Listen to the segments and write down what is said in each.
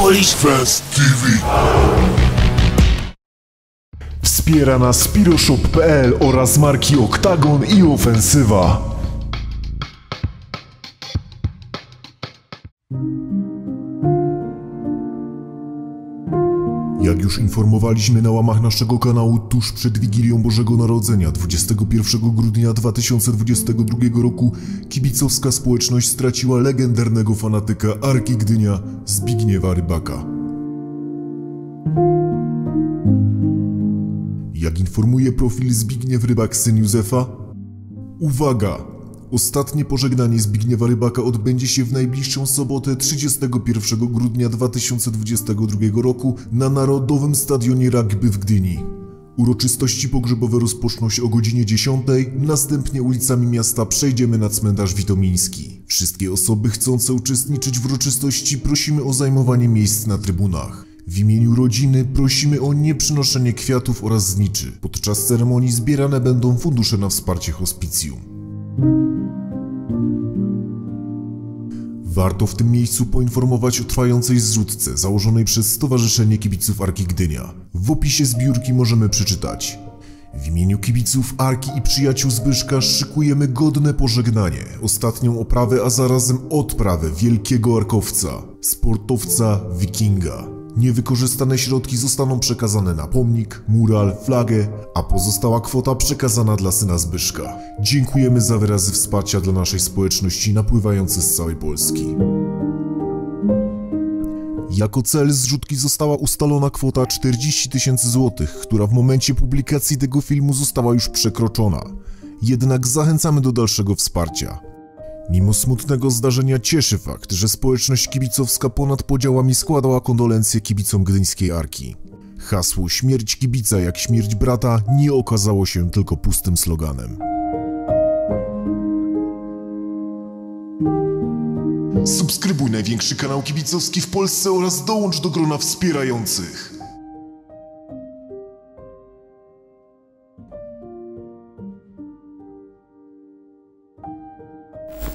Polish TV. Wspiera nas Piroshop.pl oraz marki Oktagon i Ofensywa. Jak już informowaliśmy na łamach naszego kanału tuż przed Wigilią Bożego Narodzenia 21 grudnia 2022 roku kibicowska społeczność straciła legendarnego fanatyka Arki Gdynia Zbigniewa Rybaka. Jak informuje profil Zbigniew Rybak syn Józefa, uwaga! Ostatnie pożegnanie Zbigniewa Rybaka odbędzie się w najbliższą sobotę 31 grudnia 2022 roku na Narodowym Stadionie Rugby w Gdyni. Uroczystości pogrzebowe rozpoczną się o godzinie 10, następnie ulicami miasta przejdziemy na cmentarz Witomiński. Wszystkie osoby chcące uczestniczyć w uroczystości prosimy o zajmowanie miejsc na trybunach. W imieniu rodziny prosimy o nieprzynoszenie kwiatów oraz zniczy. Podczas ceremonii zbierane będą fundusze na wsparcie hospicjum. Warto w tym miejscu poinformować o trwającej zrzutce założonej przez Stowarzyszenie Kibiców Arki Gdynia. W opisie zbiórki możemy przeczytać. W imieniu kibiców Arki i przyjaciół Zbyszka szykujemy godne pożegnanie, ostatnią oprawę, a zarazem odprawę wielkiego arkowca, sportowca wikinga. Niewykorzystane środki zostaną przekazane na pomnik, mural, flagę, a pozostała kwota przekazana dla syna Zbyszka. Dziękujemy za wyrazy wsparcia dla naszej społeczności napływające z całej Polski. Jako cel zrzutki została ustalona kwota 40 tysięcy złotych, która w momencie publikacji tego filmu została już przekroczona. Jednak zachęcamy do dalszego wsparcia. Mimo smutnego zdarzenia cieszy fakt, że społeczność kibicowska ponad podziałami składała kondolencje kibicom gdyńskiej Arki. Hasło śmierć kibica jak śmierć brata nie okazało się tylko pustym sloganem. Subskrybuj największy kanał kibicowski w Polsce oraz dołącz do grona wspierających.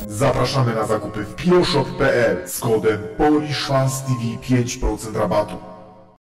Zapraszamy na zakupy w piroshop.pl z kodem PolishFansTV 5% rabatu.